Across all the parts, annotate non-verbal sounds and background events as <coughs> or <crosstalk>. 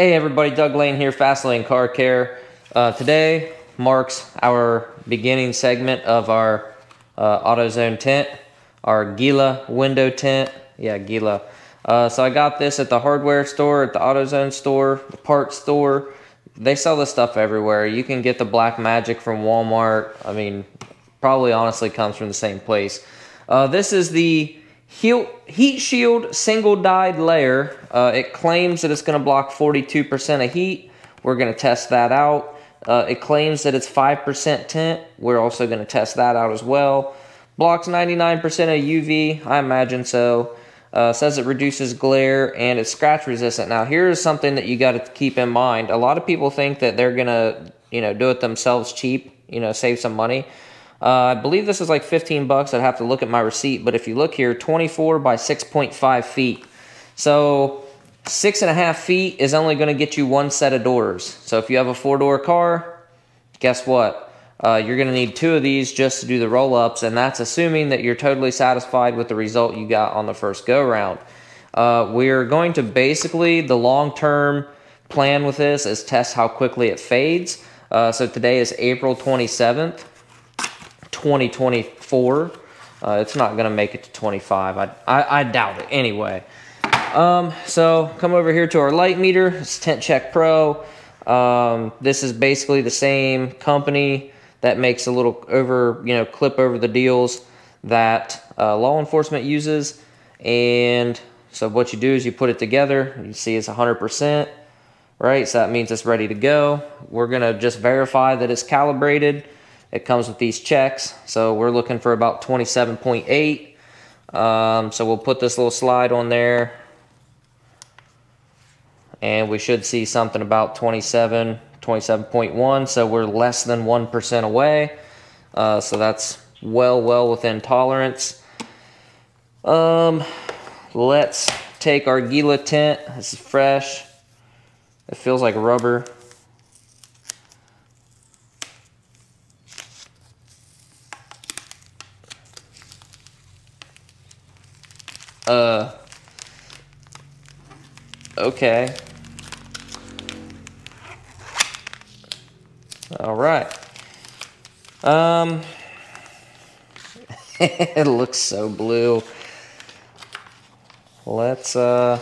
Hey everybody, Doug Lane here, Fastlane Car Care. Uh, today marks our beginning segment of our uh, AutoZone tint, our Gila window tint. Yeah, Gila. Uh, so I got this at the hardware store, at the AutoZone store, the parts store. They sell this stuff everywhere. You can get the Black Magic from Walmart. I mean, probably honestly comes from the same place. Uh, this is the Heat Shield single dyed layer. Uh, it claims that it's going to block 42% of heat. We're going to test that out. Uh, it claims that it's 5% tint. We're also going to test that out as well. Blocks 99% of UV. I imagine so. Uh, says it reduces glare and it's scratch resistant. Now here's something that you got to keep in mind. A lot of people think that they're going to, you know, do it themselves cheap, you know, save some money. Uh, I believe this is like 15 bucks. I'd have to look at my receipt, but if you look here, 24 by 6.5 feet. So six and a half feet is only going to get you one set of doors. So if you have a four door car, guess what? Uh, you're going to need two of these just to do the roll ups, and that's assuming that you're totally satisfied with the result you got on the first go round. Uh, we're going to basically, the long term plan with this is test how quickly it fades. Uh, so today is April 27th. 2024. Uh, it's not going to make it to 25. I, I, I doubt it anyway. Um, so come over here to our light meter. It's Tint Check Pro. Um, this is basically the same company that makes a little over, you know, clip over the deals that uh, law enforcement uses. And so what you do is you put it together. You see it's 100%, right? So that means it's ready to go. We're going to just verify that it's calibrated. It comes with these checks. So we're looking for about 27.8. Um, so we'll put this little slide on there. And we should see something about 27, 27.1. So we're less than 1% away. Uh, so that's well, well within tolerance. Um, let's take our Gila tint. This is fresh. It feels like rubber. Okay. All right. Um. <laughs> it looks so blue. Let's uh.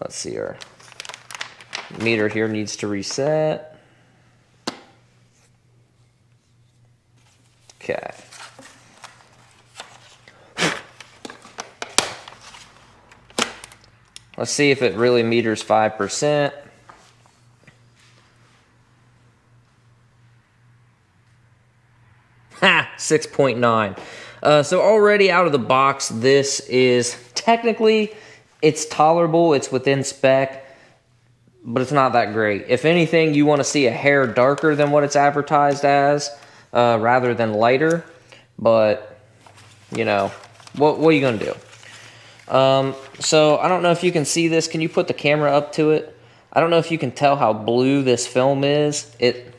Let's see our meter here needs to reset. Okay. Let's see if it really meters 5%. Ha! 6.9. Uh, so already out of the box, this is technically, it's tolerable. It's within spec, but it's not that great. If anything, you want to see a hair darker than what it's advertised as, uh, rather than lighter. But, you know, what, what are you going to do? Um, so I don't know if you can see this. Can you put the camera up to it? I don't know if you can tell how blue this film is. It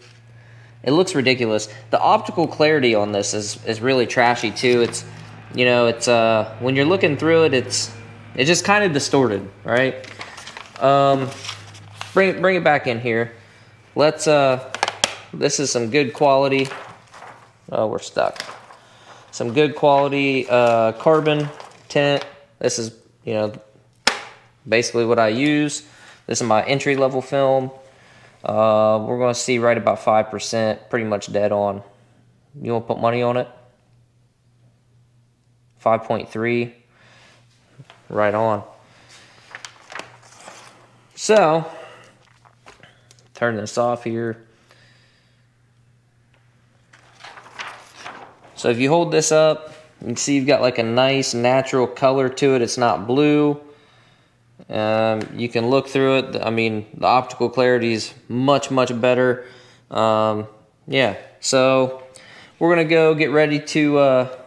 it looks ridiculous. The optical clarity on this is is really trashy too. It's you know, it's uh when you're looking through it, it's it's just kind of distorted, right? Um, bring bring it back in here. Let's uh this is some good quality. Oh, we're stuck. Some good quality uh, carbon tint this is, you know, basically what I use. This is my entry level film. Uh, we're going to see right about 5%, pretty much dead on. You want to put money on it? 5.3, right on. So, turn this off here. So if you hold this up, you can see you've got like a nice natural color to it. It's not blue. Um, you can look through it. I mean, the optical clarity is much, much better. Um, yeah, so we're gonna go get ready to uh,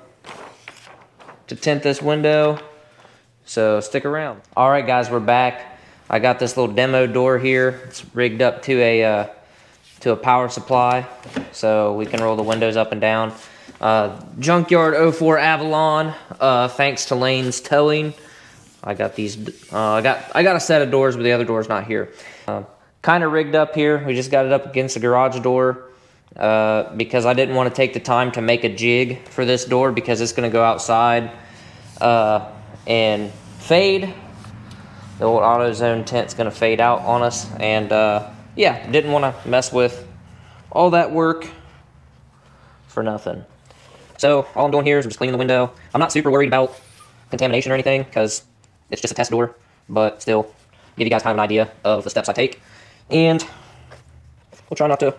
to tint this window. So stick around. All right, guys, we're back. I got this little demo door here. It's rigged up to a uh, to a power supply, so we can roll the windows up and down. Uh, Junkyard 04 Avalon, uh, thanks to Lane's Towing. I got these, uh, I got I got a set of doors, but the other door's not here. Uh, kind of rigged up here. We just got it up against the garage door uh, because I didn't want to take the time to make a jig for this door because it's going to go outside uh, and fade. The old AutoZone tint's going to fade out on us. And yeah, didn't want to mess with all that work for nothing. So all I'm doing here is I'm just cleaning the window. I'm not super worried about contamination or anything because it's just a test door, but still give you guys kind of an idea of the steps I take. And we'll try not to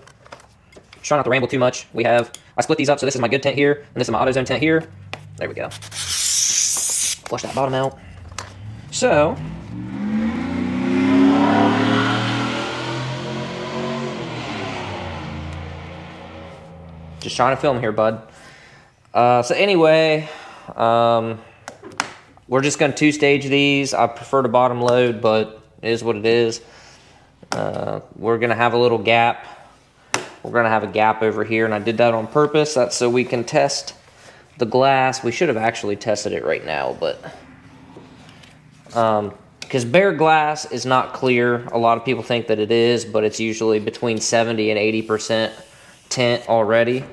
try not to ramble too much. We have, I split these up, so this is my good tint here, and this is my AutoZone tint here. There we go. Flush that bottom out. So, just trying to film here, bud. Uh, so anyway, um, we're just going to two-stage these. I prefer to bottom load, but it is what it is. Uh, we're going to have a little gap we're going to have a gap over here, and I did that on purpose. That's so we can test the glass. We should have actually tested it right now, but... Because um, bare glass is not clear. A lot of people think that it is, but it's usually between 70 and 80% tint already.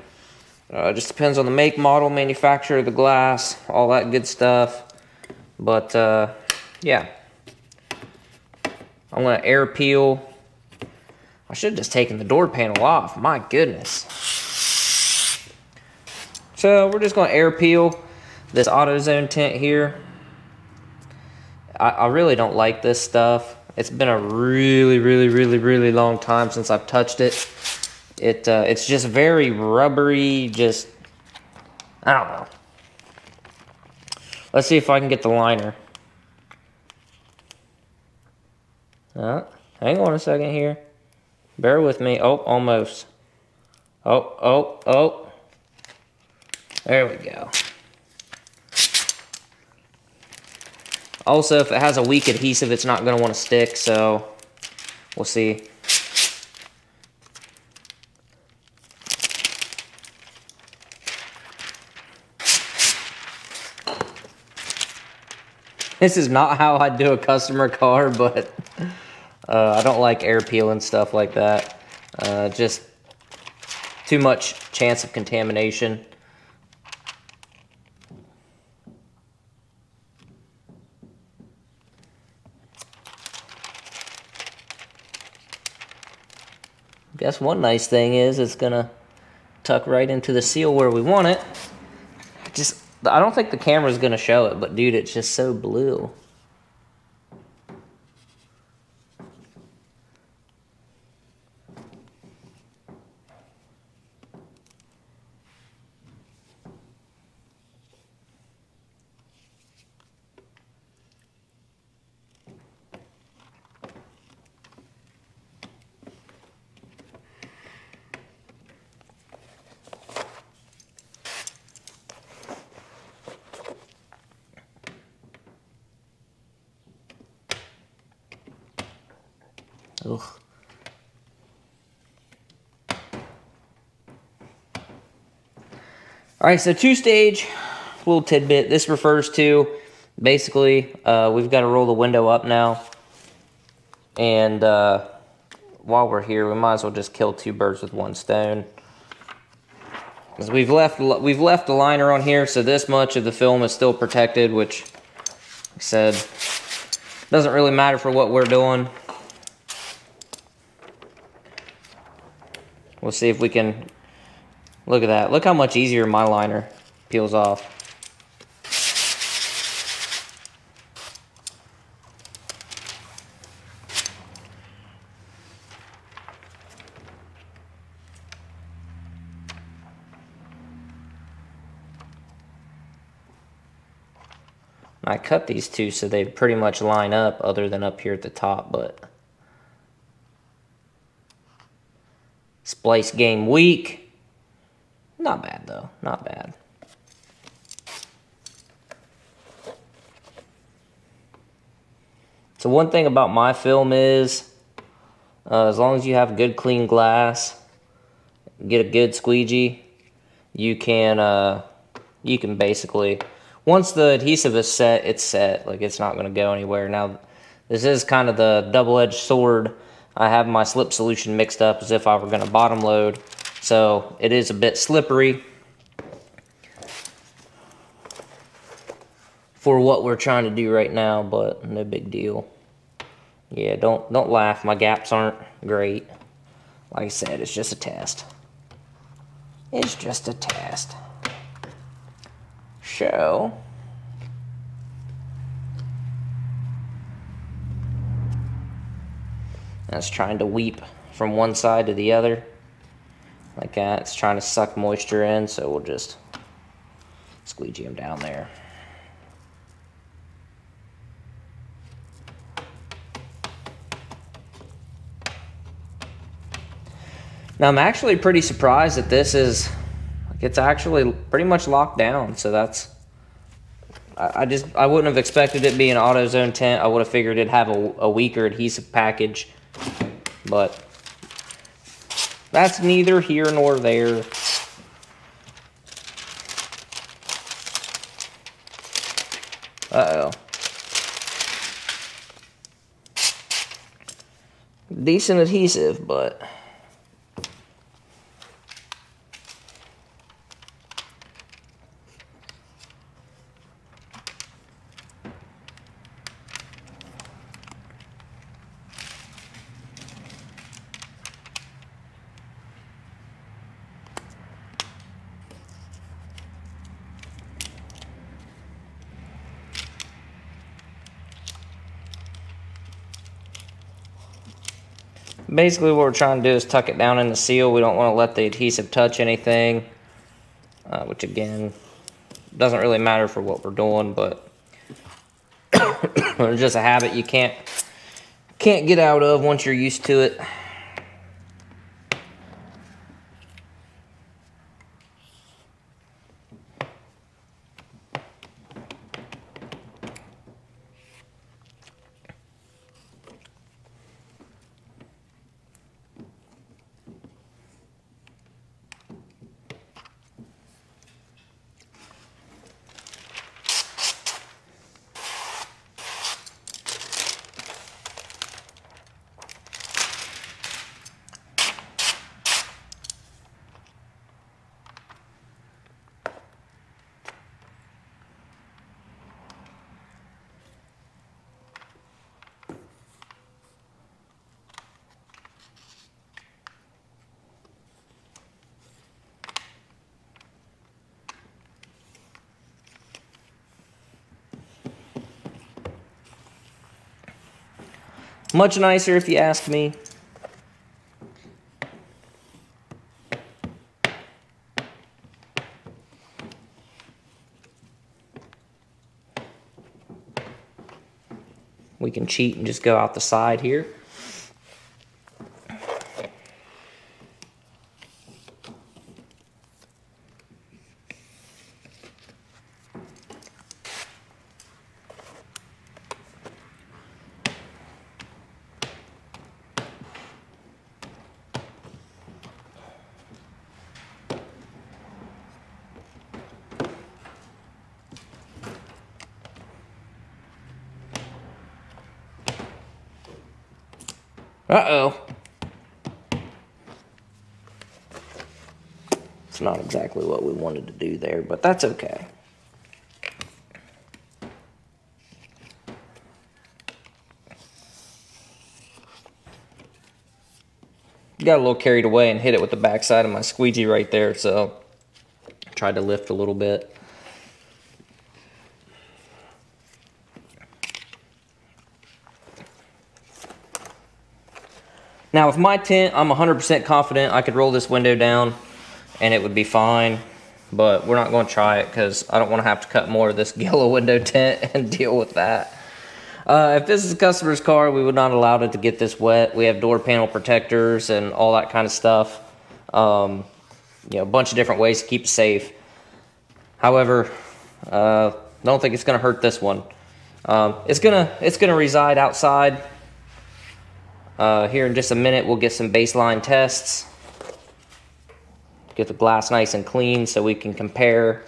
Uh, it just depends on the make, model, manufacturer the glass, all that good stuff. But, uh, yeah. I'm to air peel I should have just taken the door panel off. My goodness. So we're just to air peel this AutoZone tint here. I, I really don't like this stuff. It's been a really, really, really, really long time since I've touched it. It uh, It's just very rubbery, just, I don't know. Let's see if I can get the liner. Uh, hang on a second here. Bear with me. Oh, almost. Oh, oh, oh. There we go. Also, if it has a weak adhesive, it's not going to want to stick, so we'll see. This is not how I do a customer car, but uh, I don't like air peeling stuff like that. Uh, just too much chance of contamination. Guess one nice thing is it's gonna tuck right into the seal where we want it. Just, I don't think the camera's gonna show it, but dude, it's just so blue. Ugh. All right, so two-stage, little tidbit. This refers to, basically, uh, we've got to roll the window up now. And uh, while we're here, we might as well just kill two birds with one stone. Because we've left, we've left the liner on here, so this much of the film is still protected, which, like I said, doesn't really matter for what we're doing. We'll see if we can, look at that. Look how much easier my liner peels off. I cut these two so they pretty much line up other than up here at the top, but Splice game week. Not bad, though. Not bad. So one thing about my film is, uh, as long as you have good clean glass, get a good squeegee, you can uh, you can basically once the adhesive is set, it's set. Like it's not going to go anywhere. Now, this is kind of the double-edged sword. I have my slip solution mixed up as if I were going to bottom load. So it is a bit slippery. For what we're trying to do right now, but no big deal. Yeah, don't don't laugh. My gaps aren't great. Like I said, it's just a test. It's just a test. So, that's trying to weep from one side to the other. Like that. It's trying to suck moisture in, so we'll just squeegee them down there. Now I'm actually pretty surprised that this is, it's actually pretty much locked down. So that's, I, I just, I wouldn't have expected it being an AutoZone tint. I would have figured it'd have a, a weaker adhesive package, but that's neither here nor there. Uh-oh. Decent adhesive, but... basically what we're trying to do is tuck it down in the seal. We don't want to let the adhesive touch anything, uh, which again, doesn't really matter for what we're doing, but <coughs> it's just a habit you can't can't get out of once you're used to it. Much nicer if you ask me. We can cheat and just go out the side here. Uh-oh. It's not exactly what we wanted to do there, but that's okay. Got a little carried away and hit it with the backside of my squeegee right there, so tried to lift a little bit. Now with my tint, I'm 100% confident I could roll this window down and it would be fine. But we're not going to try it because I don't want to have to cut more of this <laughs> Gila window tint <laughs> and deal with that. Uh, if this is a customer's car, we would not allow it to get this wet. We have door panel protectors and all that kind of stuff. Um, you know, a bunch of different ways to keep it safe. However, uh, don't think it's going to hurt this one. Um, it's gonna it's gonna reside outside uh, here in just a minute, we'll get some baseline tests. Get the glass nice and clean so we can compare.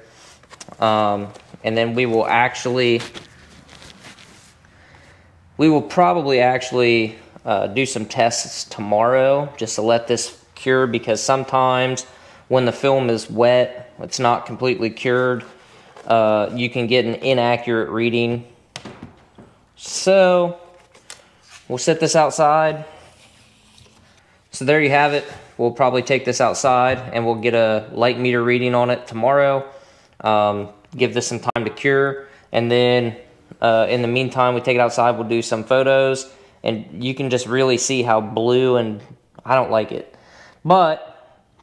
Um, and then we will actually, we will probably actually uh, do some tests tomorrow just to let this cure because sometimes when the film is wet, it's not completely cured, uh, you can get an inaccurate reading. So, we'll set this outside. So there you have it. We'll probably take this outside and we'll get a light meter reading on it tomorrow. Um, give this some time to cure. And then uh, in the meantime, we take it outside, we'll do some photos. And you can just really see how blue and I don't like it. But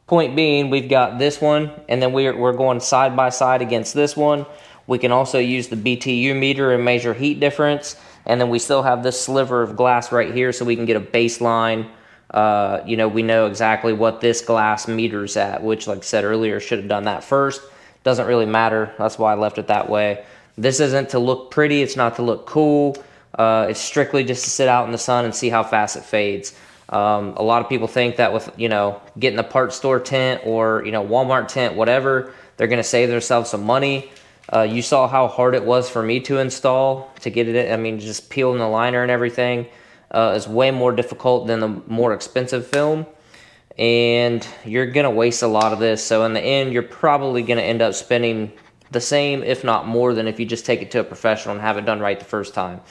point being, we've got this one and then we're, we're going side by side against this one. We can also use the BTU meter and measure heat difference. And then we still have this sliver of glass right here so we can get a baseline uh, you know, we know exactly what this glass meters at, which, like I said earlier, should have done that first. Doesn't really matter. That's why I left it that way. This isn't to look pretty. It's not to look cool. Uh, it's strictly just to sit out in the sun and see how fast it fades. Um, a lot of people think that with, you know, getting a part store tint or, you know, Walmart tint, whatever, they're going to save themselves some money. Uh, you saw how hard it was for me to install, to get it in. I mean, just peeling the liner and everything uh, is way more difficult than the more expensive film. And you're gonna waste a lot of this. So in the end you're probably gonna end up spending the same if not more than if you just take it to a professional and have it done right the first time.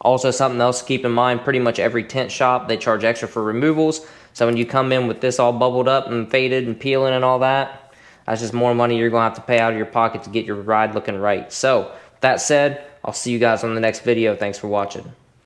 Also something else to keep in mind pretty much every tint shop they charge extra for removals. So when you come in with this all bubbled up and faded and peeling and all that that's just more money you're gonna have to pay out of your pocket to get your ride looking right. So that said i'll see you guys on the next video. Thanks for watching